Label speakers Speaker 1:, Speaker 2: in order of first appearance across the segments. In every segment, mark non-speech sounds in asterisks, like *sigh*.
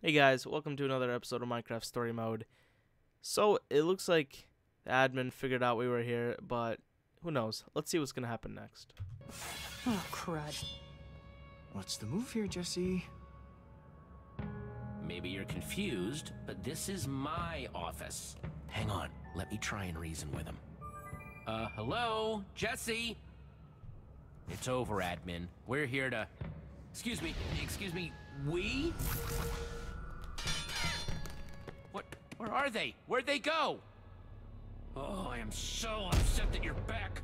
Speaker 1: Hey guys, welcome to another episode of Minecraft Story Mode. So, it looks like the admin figured out we were here, but who knows? Let's see what's gonna happen next.
Speaker 2: Oh, crud.
Speaker 3: What's the move here, Jesse?
Speaker 4: Maybe you're confused, but this is my office. Hang on, let me try and reason with him. Uh, hello? Jesse? It's over, admin. We're here to... Excuse me, excuse me, we? Where are they? Where'd they go? Oh, I am so upset that you're back.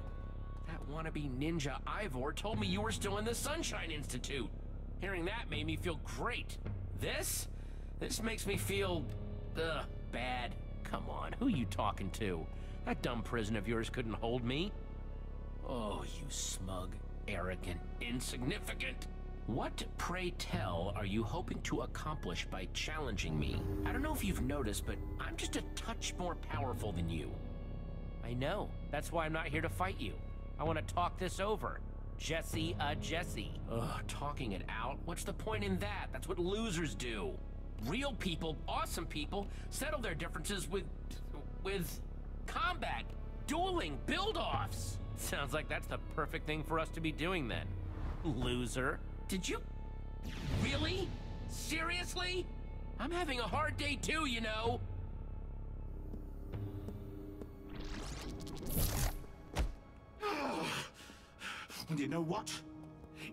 Speaker 4: That wannabe ninja Ivor told me you were still in the Sunshine Institute. Hearing that made me feel great. This? This makes me feel, ugh, bad. Come on, who you talking to? That dumb prison of yours couldn't hold me. Oh, you smug, arrogant, insignificant. What, pray tell, are you hoping to accomplish by challenging me? I don't know if you've noticed, but I'm just a touch more powerful than you. I know. That's why I'm not here to fight you. I want to talk this over. Jesse, uh, Jesse. Ugh, talking it out? What's the point in that? That's what losers do. Real people, awesome people, settle their differences with. with. combat, dueling, build offs. *laughs* Sounds like that's the perfect thing for us to be doing then. Loser. Did you. Really? Seriously? I'm having a hard day too, you know.
Speaker 5: And *sighs* you know what?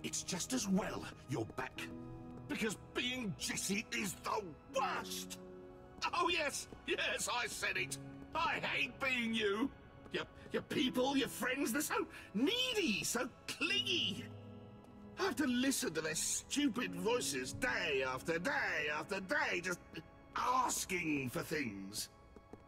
Speaker 5: It's just as well you're back. Because being Jesse is the worst! Oh, yes, yes, I said it. I hate being you. Your, your people, your friends, they're so needy, so clingy. I have to listen to their stupid voices day after day after day, just asking for things.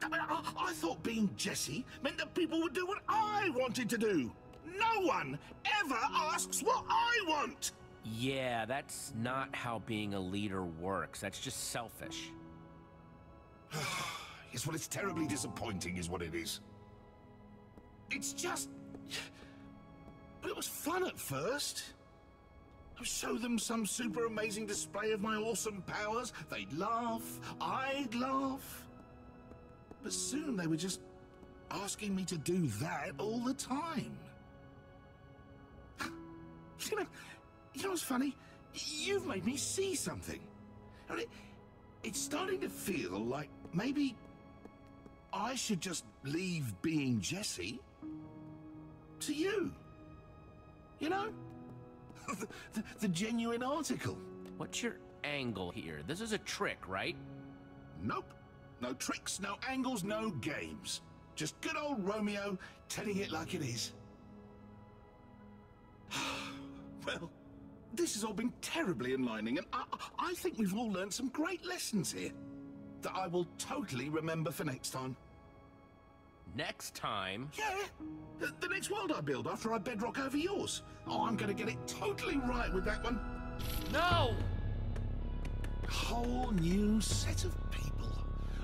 Speaker 5: I, mean, I, I thought being Jesse meant that people would do what I wanted to do. No one ever asks what I want.
Speaker 4: Yeah, that's not how being a leader works. That's just selfish. *sighs*
Speaker 5: Yes, well, it's terribly disappointing, is what it is. It's just. But *sighs* it was fun at first. I'd show them some super amazing display of my awesome powers. They'd laugh, I'd laugh. But soon they were just asking me to do that all the time. *gasps* You know, you know what's funny? You've made me see something. And it, it's starting to feel like maybe I should just leave being Jesse to you. You know? The, the, the genuine article.
Speaker 4: What's your angle here? This is a trick, right?
Speaker 5: Nope. No tricks, no angles, no games. Just good old Romeo telling it like it is. *sighs* well, this has all been terribly enlightening, and I, I think we've all learned some great lessons here that I will totally remember for next time.
Speaker 4: Next time.
Speaker 5: Yeah, the, the next world I build after I bedrock over yours. Oh, I'm gonna get it totally right with that one.
Speaker 4: No!
Speaker 5: A whole new set of people.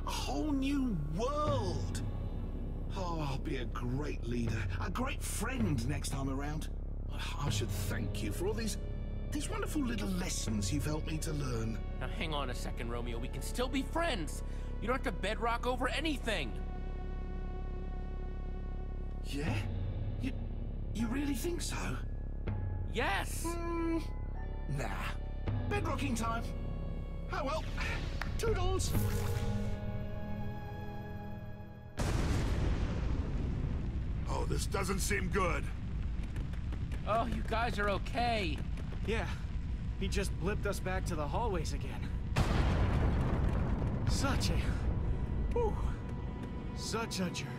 Speaker 5: A whole new world. Oh, I'll be a great leader, a great friend next time around. I should thank you for all these these wonderful little lessons you've helped me to learn.
Speaker 4: Now hang on a second, Romeo. We can still be friends. You don't have to bedrock over anything.
Speaker 5: Yeah? You you really think so?
Speaker 4: Yes!
Speaker 5: Hmm. Nah. Bedrocking time. Oh well. Toodles.
Speaker 6: Oh, this doesn't seem good.
Speaker 4: Oh, you guys are okay.
Speaker 3: Yeah, he just blipped us back to the hallways again. Such a... Whew, such a jerk.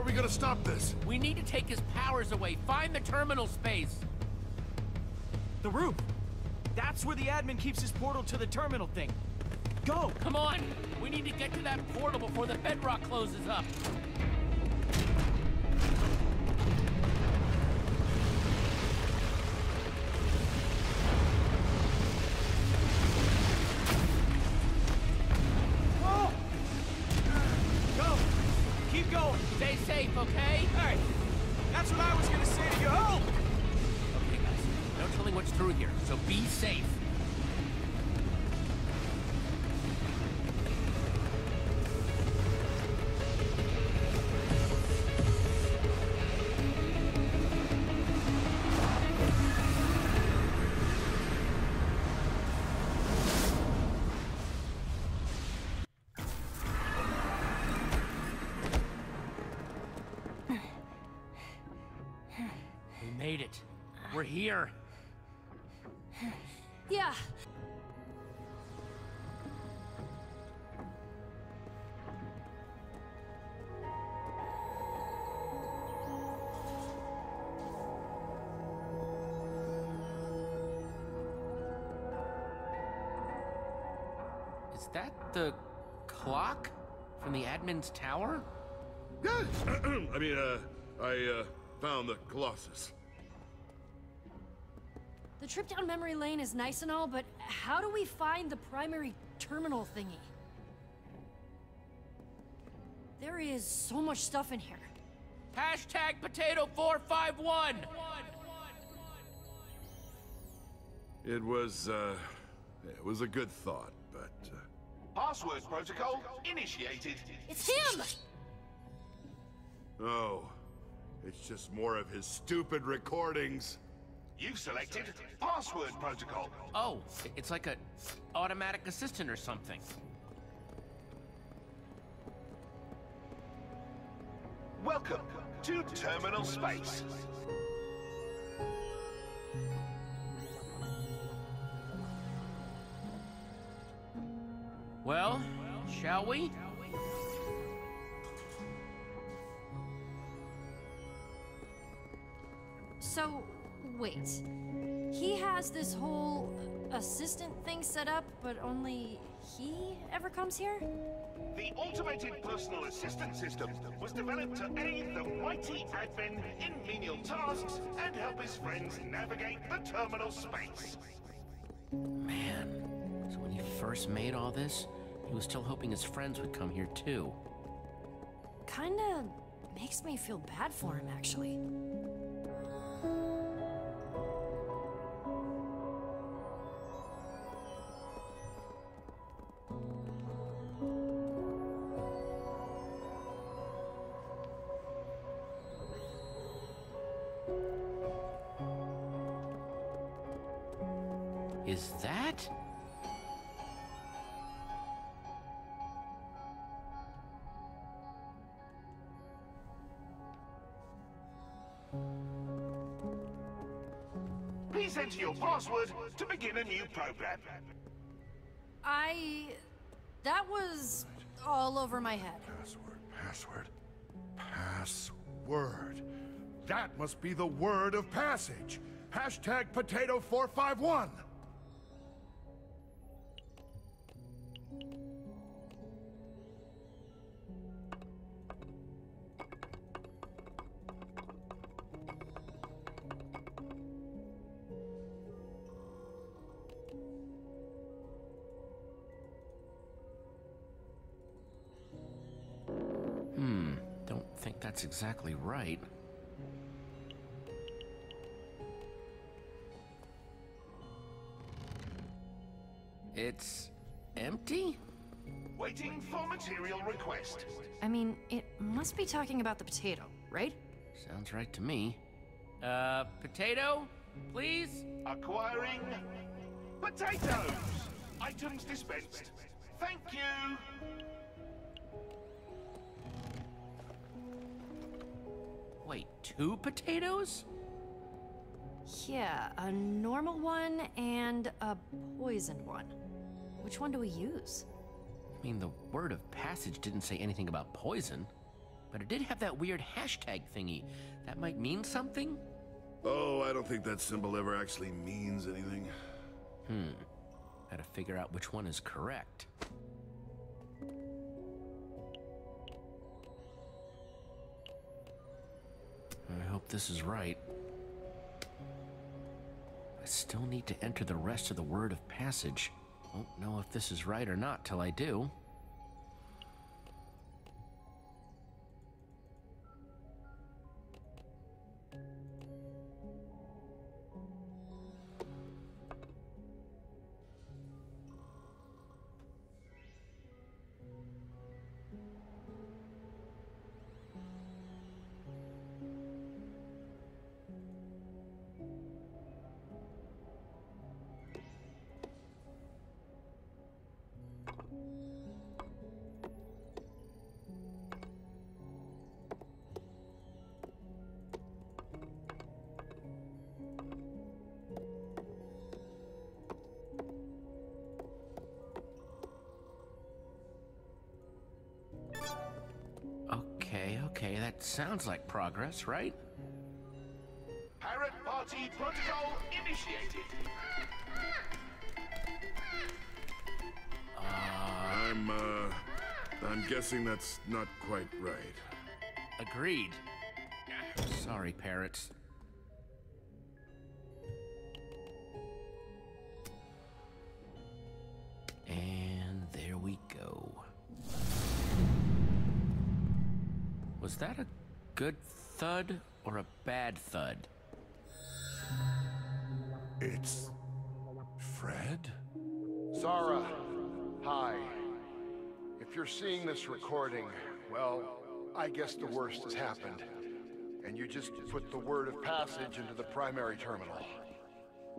Speaker 6: are we gonna stop this?
Speaker 4: We need to take his powers away. Find the terminal space.
Speaker 3: The roof! That's where the admin keeps his portal to the terminal thing. Go!
Speaker 4: Come on! We need to get to that portal before the bedrock closes up. Safe, okay?
Speaker 3: Hey! That's what I was gonna say to you! Oh!
Speaker 4: Okay, guys. No telling what's through here, so be safe. We're here.
Speaker 2: Yeah.
Speaker 4: Is that the clock from the admin's tower?
Speaker 6: Yes. *clears throat* I mean, uh, I, uh, found the Colossus.
Speaker 2: The trip down memory lane is nice and all, but how do we find the primary terminal thingy? There is so much stuff in here.
Speaker 4: Hashtag potato 451!
Speaker 6: It was, uh, it was a good thought, but, uh,
Speaker 5: Password protocol initiated.
Speaker 2: It's him!
Speaker 6: oh, it's just more of his stupid recordings.
Speaker 5: You've selected password protocol.
Speaker 4: Oh, it's like a automatic assistant or something.
Speaker 5: Welcome to terminal space.
Speaker 4: Well, shall we?
Speaker 2: So, wait. He has this whole assistant thing set up, but only he ever comes here?
Speaker 5: The automated personal assistant system was developed to aid the mighty admin in menial tasks and help his friends navigate the terminal space.
Speaker 4: Man, so when he first made all this, he was still hoping his friends would come here too.
Speaker 2: Kinda makes me feel bad for him, actually.
Speaker 4: Is that?
Speaker 5: Please enter your password to begin a new program.
Speaker 2: I. That was all over my head.
Speaker 6: Password, password, password. That must be the word of passage. Hashtag potato 451.
Speaker 4: That's exactly right. It's empty?
Speaker 5: Waiting for material request.
Speaker 2: I mean, it must be talking about the potato, right?
Speaker 4: Sounds right to me. Uh, potato? Please?
Speaker 5: Acquiring potatoes. Items dispensed. Thank you.
Speaker 4: Wait, two potatoes?
Speaker 2: Yeah, a normal one and a poisoned one. Which one do we use?
Speaker 4: I mean, the word of passage didn't say anything about poison. but it did have that weird hashtag thingy. That might mean something?
Speaker 7: Oh, I don't think that symbol ever actually means anything.
Speaker 4: Hmm. Gotta figure out which one is correct. I hope this is right. I still need to enter the rest of the word of passage. Won't know if this is right or not till I do. Okay, okay, that sounds like progress, right?
Speaker 5: Pirate Party Protocol initiated.
Speaker 7: I'm, uh, I'm guessing that's not quite right.
Speaker 4: Agreed. Sorry, parrots. Thud or a bad thud?
Speaker 7: It's... Fred?
Speaker 6: Xara, hi. If you're seeing this recording, well, I guess the worst has happened. And you just put the word of passage into the primary terminal.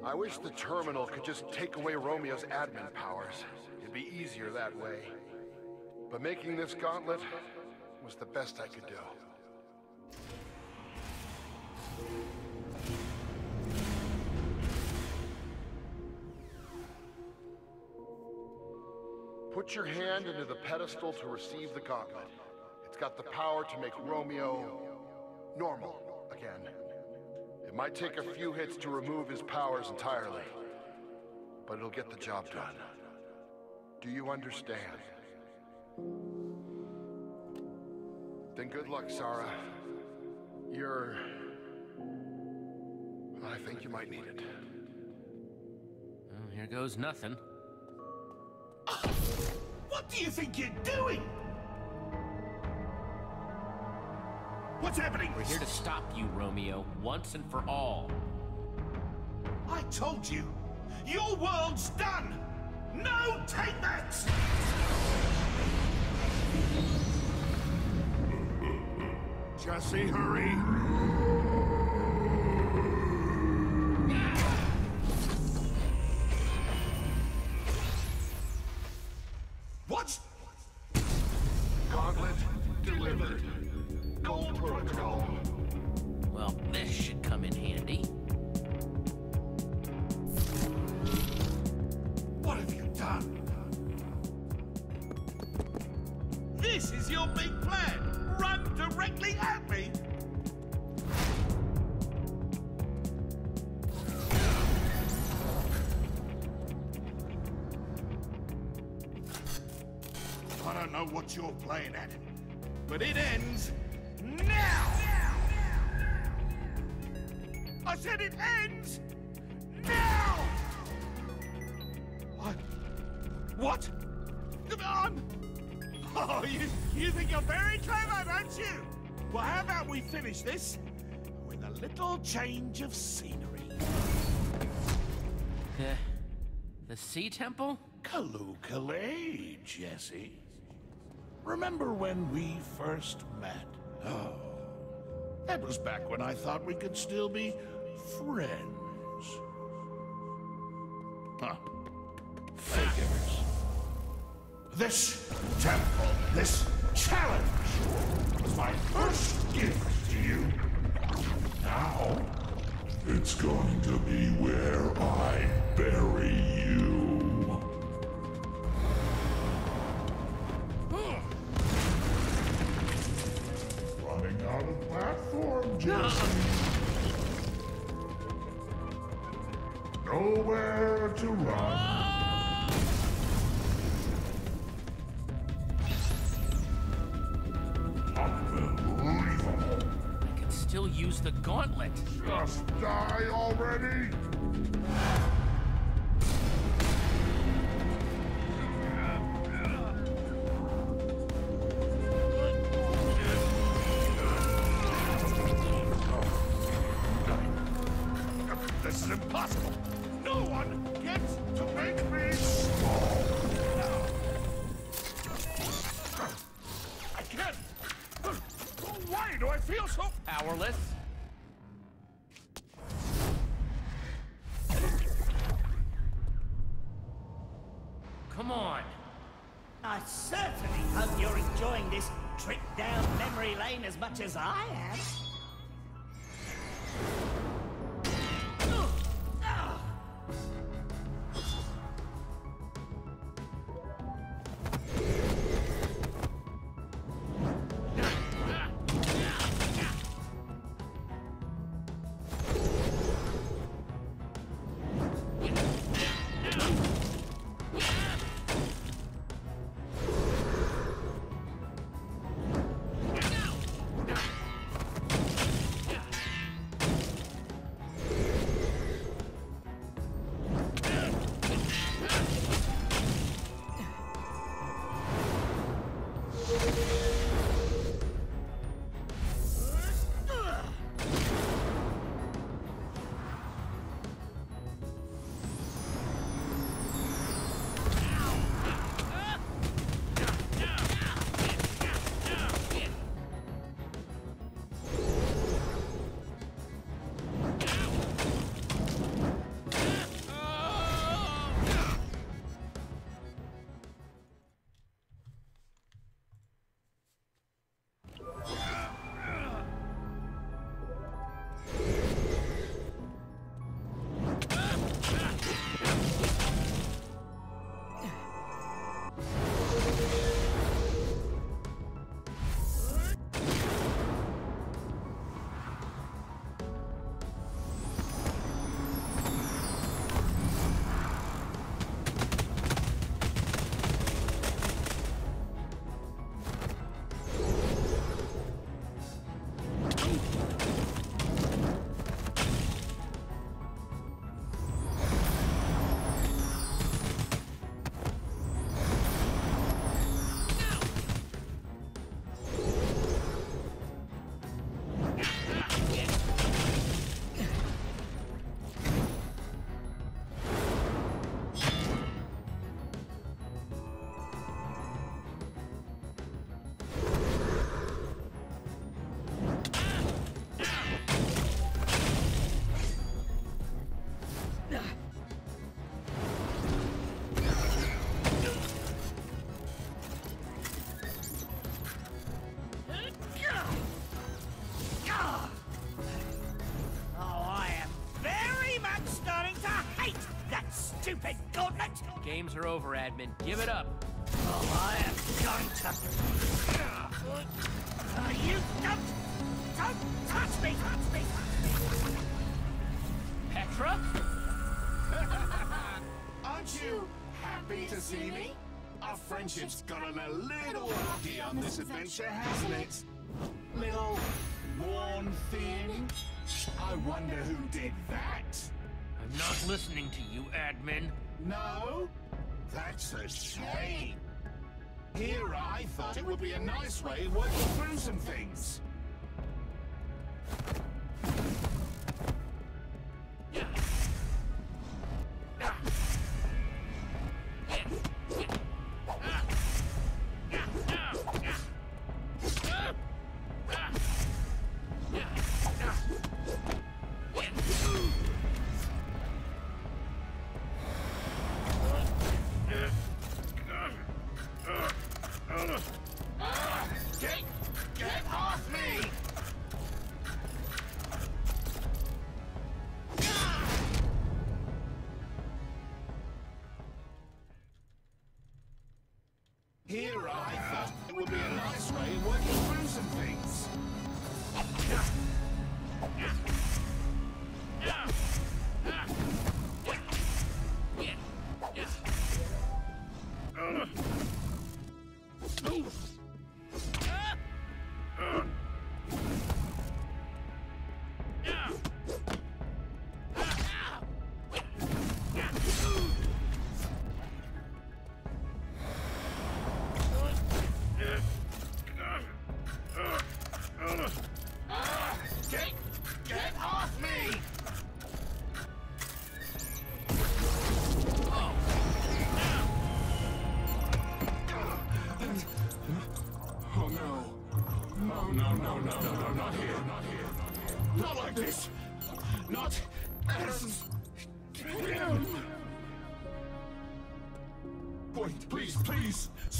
Speaker 6: I wish the terminal could just take away Romeo's admin powers. It'd be easier that way. But making this gauntlet was the best I could do. Put your hand into the pedestal to receive the gauntlet. It's got the power to make Romeo normal again. It might take a few hits to remove his powers entirely, but it'll get the job done. Do you understand? Then good luck, Xara. You're... I think you might need it.
Speaker 4: Well, here goes nothing.
Speaker 5: What do you think you're doing? What's happening?
Speaker 4: We're here to stop you, Romeo, once and for all.
Speaker 5: I told you, your world's done. No take-backs!
Speaker 7: Jesse, hurry!
Speaker 5: Is your big plan. Run directly at me. I don't know what you're playing at, but it ends now. I said it ends now. What? What? Oh, you, you think you're very clever, don't you? Well, how about we finish this with a little change of scenery?
Speaker 4: The, the Sea Temple?
Speaker 5: Kalukale, Jesse. Remember when we first met? Oh, that was back when I thought we could still be friends. Huh. This temple, this challenge, was my first gift to you. Now,
Speaker 8: it's going to be where I bury you.
Speaker 9: Running out of platform,
Speaker 4: Jason. Nowhere to run. Still use the gauntlet.
Speaker 9: Just die already?
Speaker 4: Over, admin. Give it up.
Speaker 10: Oh, I am going to... Uh, you don't... Don't touch me! Touch me!
Speaker 4: Petra? *laughs*
Speaker 5: Aren't you happy to see me? Our friendship's gotten a little rocky on this adventure, hasn't it? Little worn thin. I wonder who did that.
Speaker 4: I'm not listening to you, admin.
Speaker 5: No? That's a shame. Here I thought it would be a nice way of working through some things.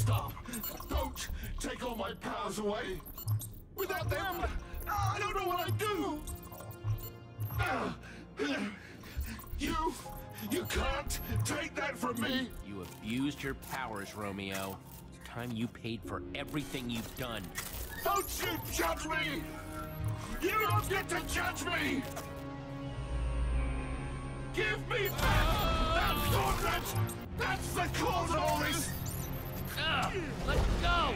Speaker 5: Stop. Don't take all my powers away. Without them, I don't know what I'd do. You, you can't take that from me.
Speaker 4: You abused your powers, Romeo. It's time you paid for everything you've done.
Speaker 5: Don't you judge me! You don't get to judge me! Give me back that gauntlet! That's the cause of all this!
Speaker 4: Ugh, let go!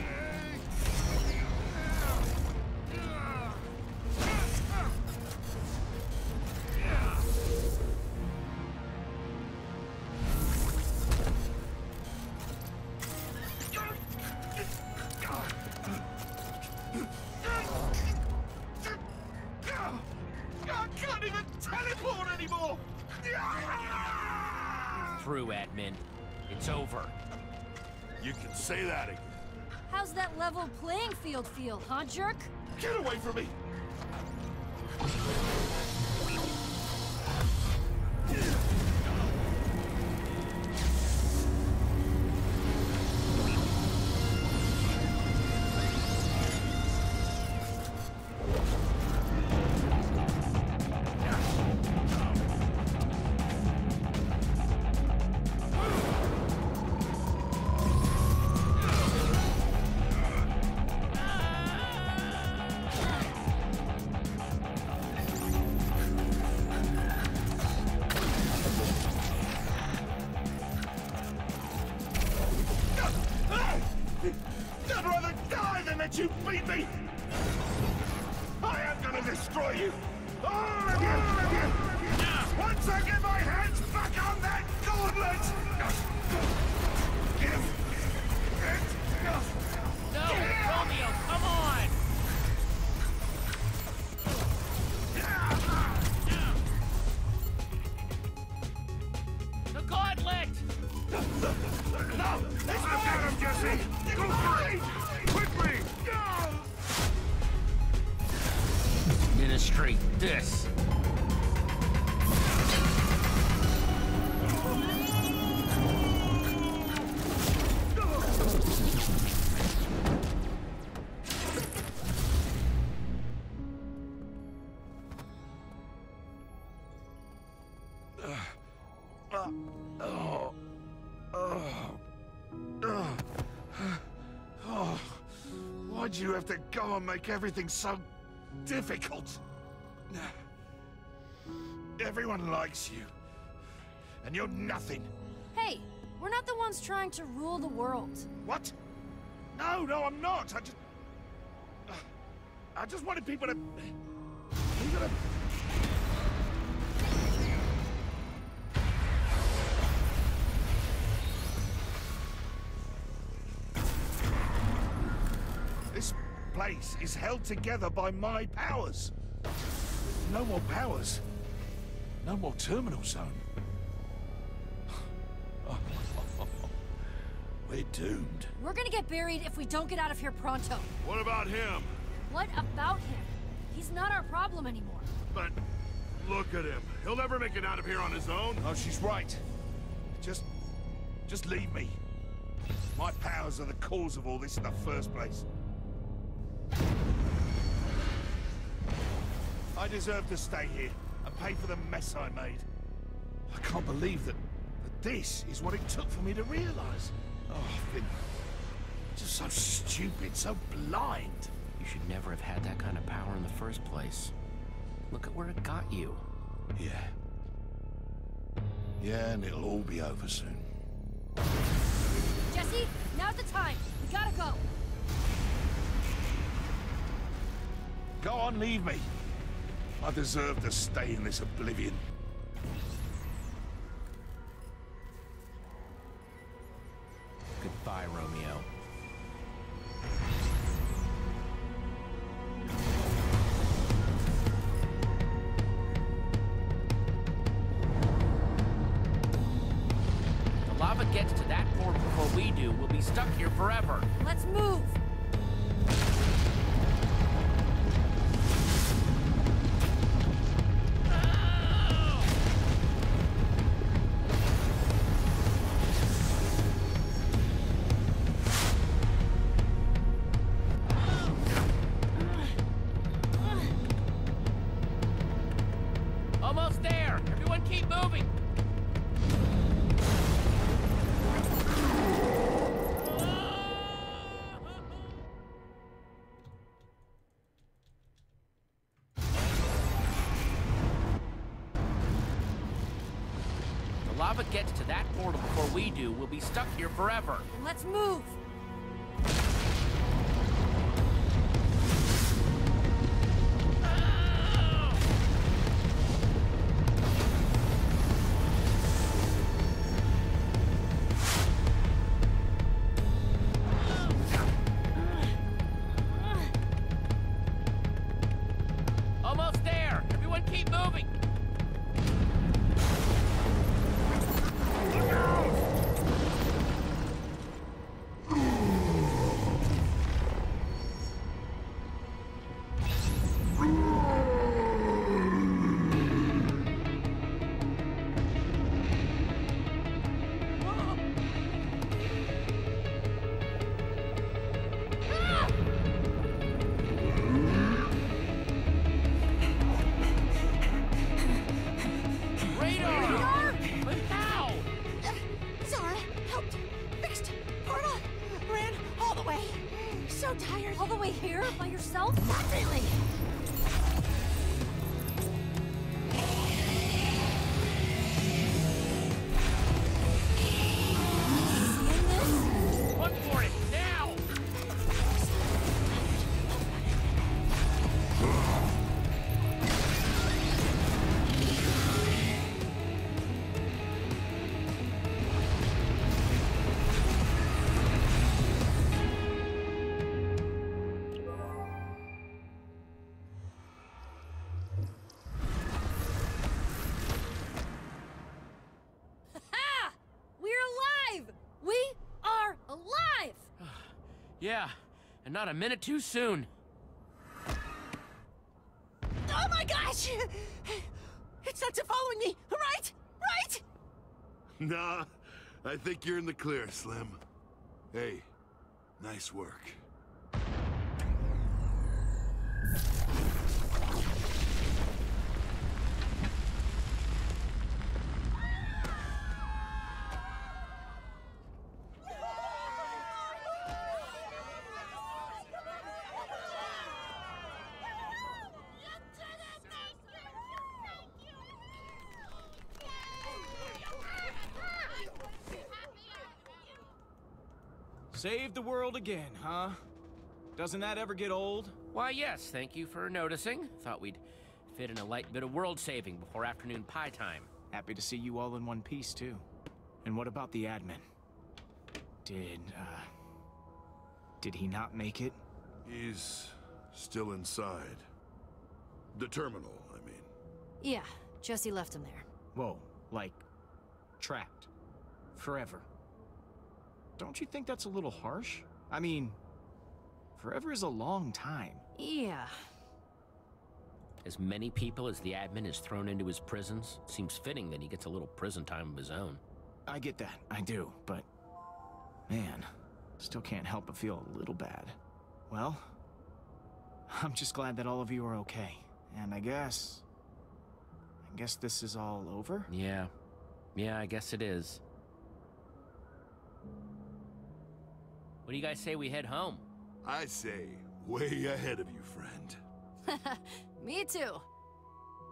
Speaker 5: Can say that again.
Speaker 2: How's that level playing field feel, huh, jerk?
Speaker 5: Get away from me!
Speaker 4: This.
Speaker 5: Why'd you have to go and make everything so difficult? Everyone likes you. And you're nothing.
Speaker 2: Hey, we're not the ones trying to rule the world.
Speaker 5: What? No, no, I'm not. I just... I just wanted people to... People to... This place is held together by my powers. No more powers. No more terminal zone. *laughs* We're doomed.
Speaker 2: We're gonna get buried if we don't get out of here pronto.
Speaker 5: What about him?
Speaker 2: What about him? He's not our problem anymore.
Speaker 5: But look at him. He'll never make it out of here on his own. Oh, she's right. Just... just leave me. My powers are the cause of all this in the first place. I deserve to stay here and pay for the mess I made. I can't believe that, that this is what it took for me to realize. Oh, I've been just so stupid, so blind.
Speaker 4: You should never have had that kind of power in the first place. Look at where it got you.
Speaker 5: Yeah. Yeah, and it'll all be over soon.
Speaker 2: Jesse, now's the time. We gotta go.
Speaker 5: Go on, leave me. I deserve to stay in this oblivion.
Speaker 4: Goodbye, Romeo. Almost there! Everyone keep moving! The lava gets to that portal before we do, we'll be stuck here forever.
Speaker 2: Let's move.
Speaker 11: Helped, fixed, portal, ran all the way. So tired.
Speaker 2: All the way here by yourself?
Speaker 11: Not really.
Speaker 4: Yeah, and not a minute too soon.
Speaker 10: Oh my gosh! It's not to following me, right? Right?
Speaker 6: Nah, I think you're in the clear, Slim. Hey, nice work.
Speaker 3: Save the world again, huh? Doesn't that ever get old?
Speaker 4: Why, yes, thank you for noticing. Thought we'd fit in a light bit of world saving before afternoon pie time.
Speaker 3: Happy to see you all in one piece, too. And what about the admin? Did, uh... Did he not make it?
Speaker 6: He's still inside. The terminal, I mean.
Speaker 2: Yeah, Jesse left him there.
Speaker 3: Whoa, like, trapped. Forever. Don't you think that's a little harsh? I mean, forever is a long time.
Speaker 2: Yeah.
Speaker 4: As many people as the admin has thrown into his prisons, seems fitting that he gets a little prison time of his own.
Speaker 3: I get that, I do, but... Man, still can't help but feel a little bad. Well, I'm just glad that all of you are okay. And I guess... I guess this is all over?
Speaker 4: Yeah. Yeah, I guess it is. What do you guys say we head home?
Speaker 6: I say, way ahead of you, friend. *laughs*
Speaker 2: Me too.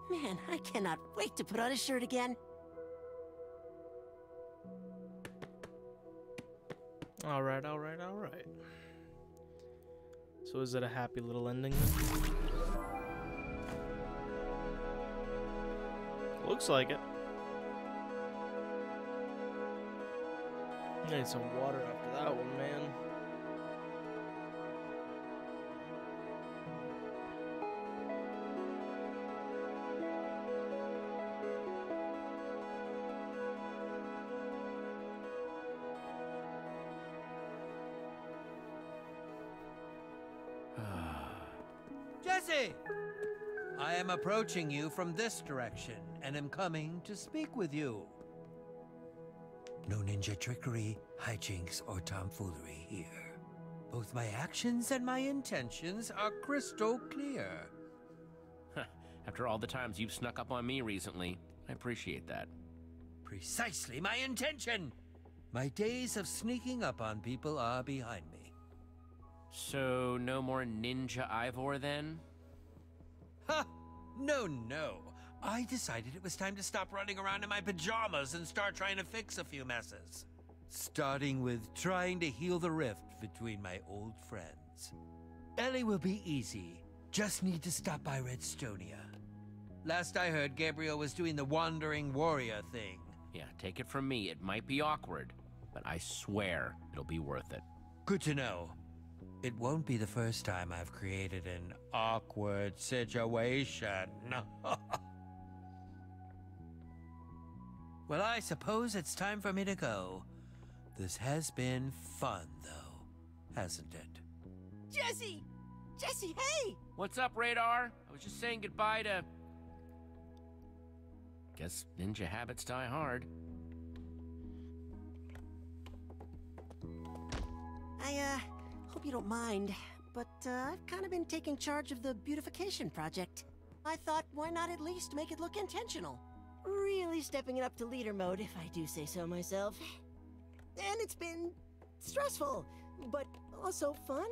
Speaker 10: Man, I cannot wait to put on a shirt again.
Speaker 1: All right, all right, all right. So is it a happy little ending? Looks like it. Need some water after that one, man. *sighs*
Speaker 12: Jesse! I am approaching you from this direction and am coming to speak with you. No ninja trickery, hijinks, or tomfoolery here. Both my actions and my intentions are crystal clear.
Speaker 4: After all the times you've snuck up on me recently, I appreciate that.
Speaker 12: Precisely my intention! My days of sneaking up on people are behind me.
Speaker 4: So, no more Ninja Ivor then?
Speaker 12: Ha! No, no. I decided it was time to stop running around in my pajamas and start trying to fix a few messes. Starting with trying to heal the rift between my old friends. Ellie will be easy. Just need to stop by Redstonia. Last I heard, Gabriel was doing the Wandering Warrior thing.
Speaker 4: Yeah, take it from me, it might be awkward, but I swear it'll be worth it.
Speaker 12: Good to know. It won't be the first time I've created an awkward situation. *laughs* well, I suppose it's time for me to go. This has been fun, though, hasn't it?
Speaker 11: Jesse! Jesse, hey!
Speaker 4: What's up, Radar? I was just saying goodbye to. Guess ninja habits die hard.
Speaker 11: I, uh, hope you don't mind, but, uh, I've kind of been taking charge of the beautification project. I thought, why not at least make it look intentional? Really stepping it up to leader mode, if I do say so myself. And it's been stressful, but also fun.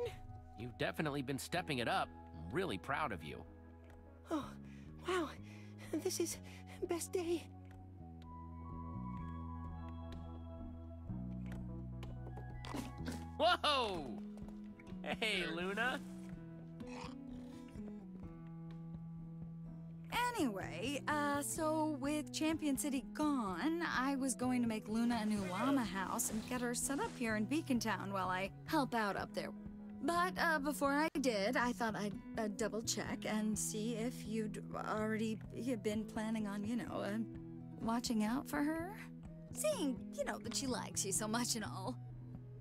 Speaker 4: You've definitely been stepping it up. I'm really proud of you.
Speaker 11: Oh, wow. This is best day.
Speaker 4: Whoa! Hey, Luna.
Speaker 13: Anyway, uh, so with Champion City gone, I was going to make Luna a new llama house and get her set up here in Beacon Town while I help out up there. But uh, before I did, I thought I'd uh, double check and see if you'd already been planning on, you know, uh, watching out for her. Seeing, you know, that she likes you so much and all.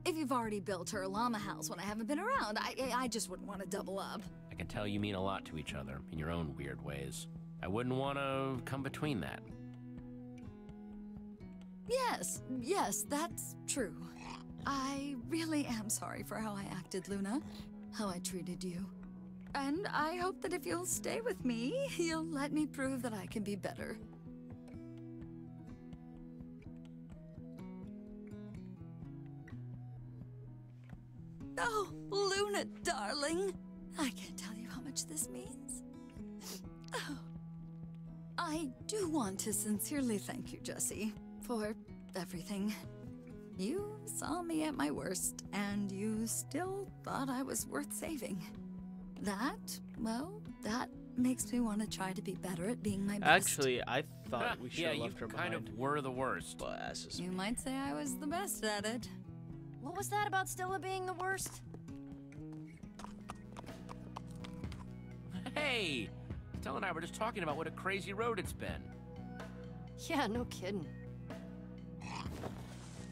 Speaker 13: If you've already built her a llama house when I haven't been around, I, I just wouldn't want to double up.
Speaker 4: I can tell you mean a lot to each other in your own weird ways. I wouldn't want to come between that.
Speaker 13: Yes, yes, that's true. I really am sorry for how I acted, Luna. How I treated you. And I hope that if you'll stay with me, you'll let me prove that I can be better. Oh, Luna, darling. I can't tell you how much this means. Oh. I do want to sincerely thank you, Jesse, for everything. You saw me at my worst, and you still thought I was worth saving. That, well, that makes me want to try to be better at being my best.
Speaker 1: Actually, I thought we should
Speaker 4: yeah,
Speaker 1: have
Speaker 4: you
Speaker 1: left her
Speaker 4: kind
Speaker 1: behind.
Speaker 4: of were the worst.
Speaker 1: But that's just
Speaker 13: You might say I was the best at it.
Speaker 2: What was that about Stella being the worst?
Speaker 4: Hey! Stella and I were just talking about what a crazy road it's been.
Speaker 2: Yeah, no kidding.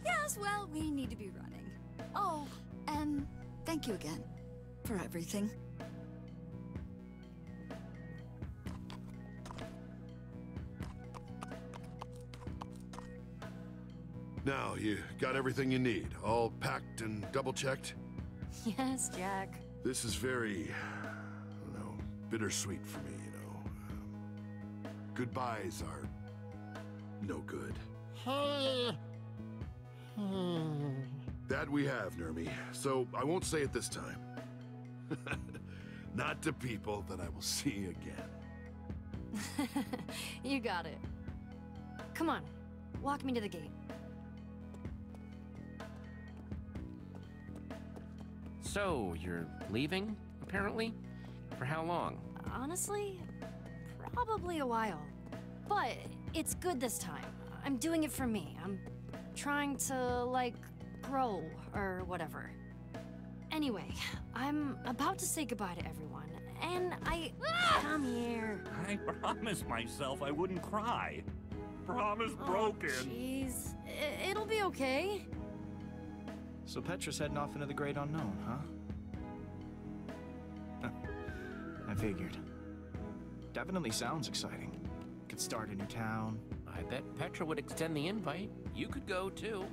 Speaker 13: Yes, well, we need to be running. Oh, and thank you again for everything.
Speaker 6: Now, you got everything you need, all packed and double checked?
Speaker 2: Yes, Jack.
Speaker 6: This is very, I don't know, bittersweet for me, you know. Goodbyes are no good. That we have, Nermi, so I won't say it this time. *laughs* Not to people that I will see again. *laughs*
Speaker 2: you got it. Come on, walk me to the gate.
Speaker 4: So, you're leaving, apparently? For how long?
Speaker 2: Honestly, probably a while. But it's good this time. I'm doing it for me. I'm trying to, like, grow or whatever. Anyway, I'm about to say goodbye to everyone, and I. Ah! Come here.
Speaker 14: I promised myself I wouldn't cry. Promise oh, broken.
Speaker 2: Oh, Jeez. It'll be okay.
Speaker 3: So Petra's heading off into the great unknown, huh? *laughs* I figured. Definitely sounds exciting. Could start a new town.
Speaker 4: I bet Petra would extend the invite. You could go too.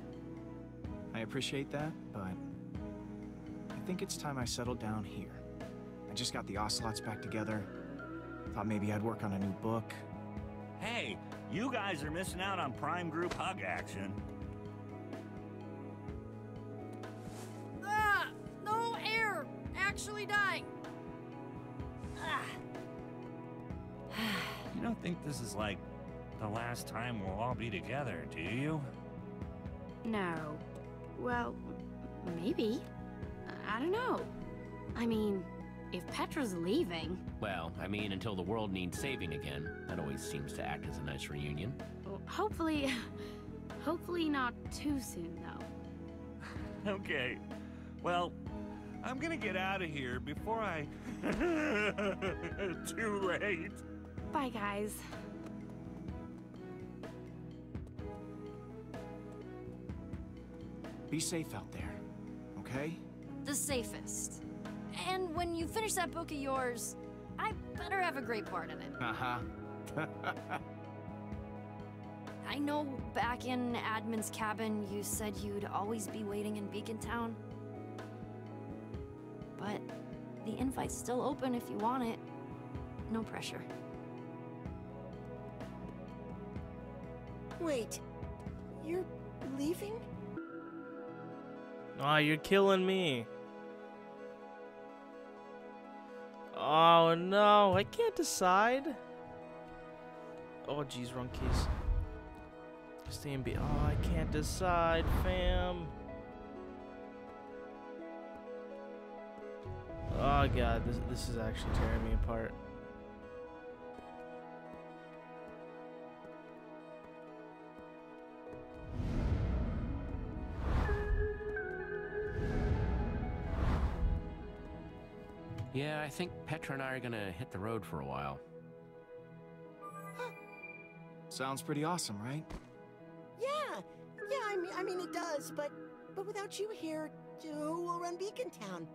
Speaker 3: I appreciate that, but I think it's time I settled down here. I just got the ocelots back together. Thought maybe I'd work on a new book.
Speaker 14: Hey, you guys are missing out on Prime Group hug action. Think this is like the last time we'll all be together, do you?
Speaker 15: No. Well, maybe. I don't know. I mean, if Petra's leaving,
Speaker 4: Well, I mean, until the world needs saving again. That always seems to act as a nice reunion.
Speaker 15: hopefully. *laughs* Hopefully not too soon, though. *laughs*
Speaker 14: Okay. Well, I'm gonna get out of here before I. *laughs* Too late.
Speaker 15: Bye, guys.
Speaker 3: Be safe out there, okay?
Speaker 2: The safest. And when you finish that book of yours, I better have a great part in it.
Speaker 3: Uh-huh. *laughs*
Speaker 2: I know back in Admin's cabin, you said you'd always be waiting in Beacon Town. But the invite's still open if you want it. No pressure.
Speaker 11: Wait, you're leaving?
Speaker 1: Aw, you're killing me. Oh no, I can't decide. Oh jeez, wrong keys. Stay and be. Oh, I can't decide, fam. Oh god, this this is actually tearing me apart.
Speaker 4: Yeah, I think Petra and I are gonna hit the road for a while.
Speaker 3: Sounds pretty awesome, right?
Speaker 11: Yeah, yeah. I mean, I mean it does, but but without you here, who will run Beacon Town?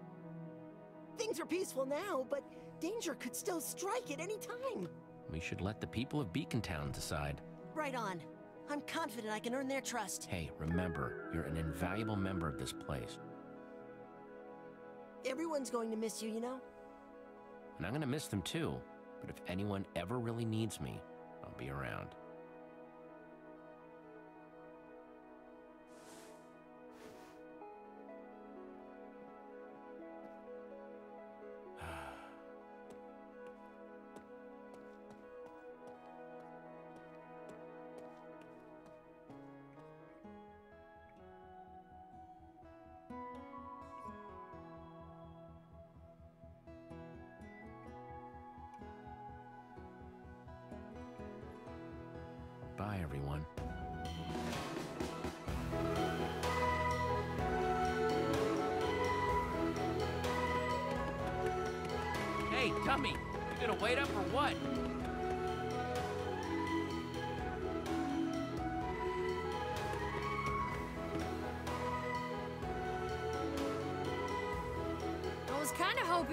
Speaker 11: Things are peaceful now, but danger could still strike at any time.
Speaker 4: We should let the people of Beacon Town decide.
Speaker 11: Right on. I'm confident I can earn their trust.
Speaker 4: Hey, remember, you're an invaluable member of this place.
Speaker 11: Everyone's going to miss you, you know.
Speaker 4: And I'm gonna miss them too. But if anyone ever really needs me, I'll be around.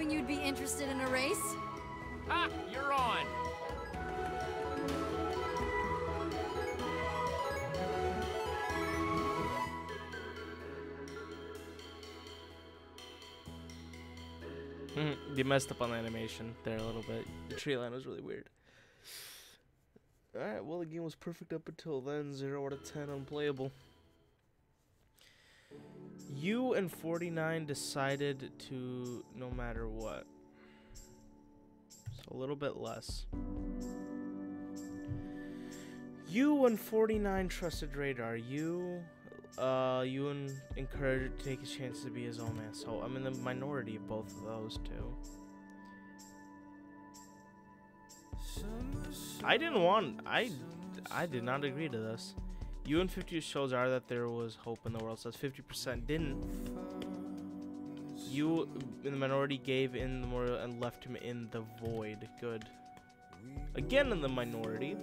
Speaker 2: Hoping you'd be interested in a race.
Speaker 4: Ah, you're on.
Speaker 1: Mhm, you messed up on the animation there a little bit. The tree line was really weird. Alright, well, the game was perfect up until then. 0 out of 10 unplayable. You and 49 decided to no matter what. So a little bit less. You and 49 trusted radar. You, uh, you and encouraged to take his chance to be his own man. So I'm in the minority of both of those two. I didn't want. I, I did not agree to this. You and 50 shows are that there was hope in the world. So 50% didn't. You in the minority gave in the more and left him in the void. Good. Again in the minority.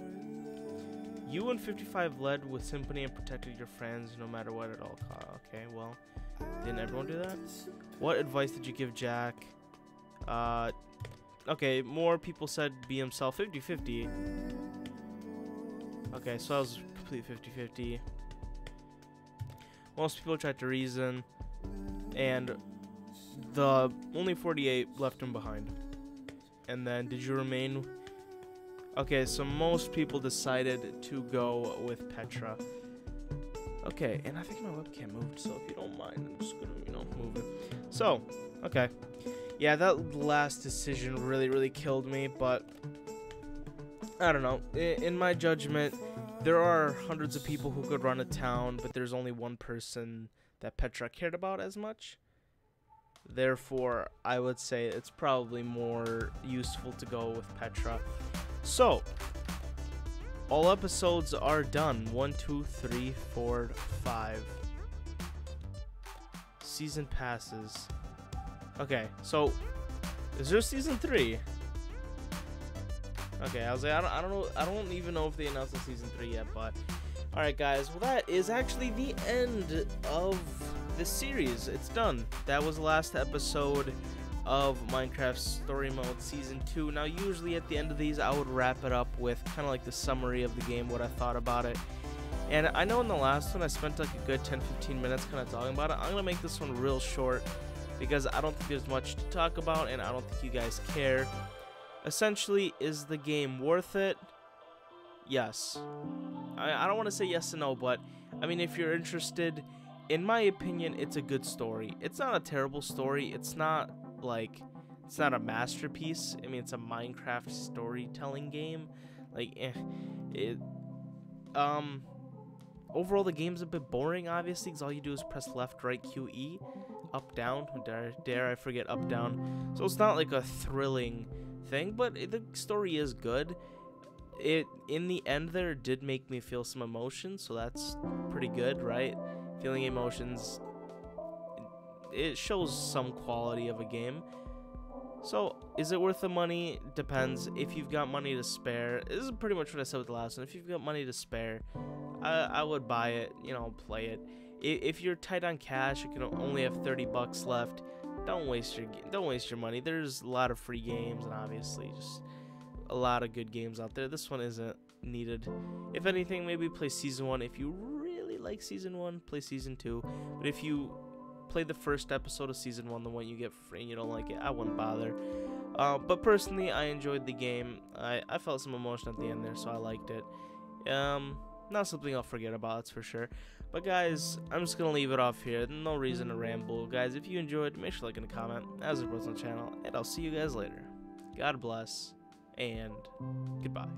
Speaker 1: You and 55 led with sympathy and protected your friends no matter what at all. Okay, well, didn't everyone do that? What advice did you give Jack? Uh, okay, more people said be himself 50 50. Okay, so I was complete 50 50. Most people tried to reason, and the only 48 left him behind. And then, did you remain Okay, so most people decided to go with Petra. Okay, and I think my webcam moved, so if you don't mind, I'm just gonna, you know, move it. So, okay. Yeah, that last decision really, really killed me, but I don't know. In, my judgment, there are hundreds of people who could run a town, but there's only one person that Petra cared about as much. Therefore, I would say it's probably more useful to go with Petra. So, all episodes are done. One, two, three, four, five. Season passes. Okay, so is there season three? Okay, I was like, I don't, I don't know, I don't even know if they announced the season three yet, but all right, guys. Well, that is actually the end of the series. It's done. That was the last episode of Minecraft Story Mode Season 2. Now, usually at the end of these, I would wrap it up with kind of like the summary of the game, what I thought about it. And I know in the last one, I spent like a good 10-15 minutes kind of talking about it. I'm going to make this one real short because I don't think there's much to talk about, and I don't think you guys care. Essentially, is the game worth it? Yes. I, I don't want to say yes and no, but I mean, if you're interested, in my opinion, it's a good story. It's not a terrible story. It's not like it's not a masterpiece. I mean, it's a Minecraft storytelling game. Like, eh, it. Um, overall, the game's a bit boring. Obviously, because all you do is press left, right, Q, E, up, down. Dare, dare I forget up, down. So it's not like a thrilling thing, but the story is good. It in the end there did make me feel some emotions, so that's pretty good, right? Feeling emotions it shows some quality of a game. So, is it worth the money? Depends. If you've got money to spare, this is pretty much what I said with the last one. If you've got money to spare, I, I would buy it, you know, play it. If you're tight on cash, you can only have 30 bucks left. Don't waste your don't waste your money. There's a lot of free games and obviously just a lot of good games out there. This one isn't needed. If anything, maybe play season 1 if you really like season 1, play season 2. But if you play the first episode of season one, the one you get for free and you don't like it, I wouldn't bother. Uh, but personally, I enjoyed the game. I, I felt some emotion at the end there, so I liked it. Um, not something I'll forget about, that's for sure. But guys, I'm just gonna leave it off here. No reason to ramble. Guys, if you enjoyed, make sure to like and comment, as it was on the channel, and I'll see you guys later. God bless, and goodbye.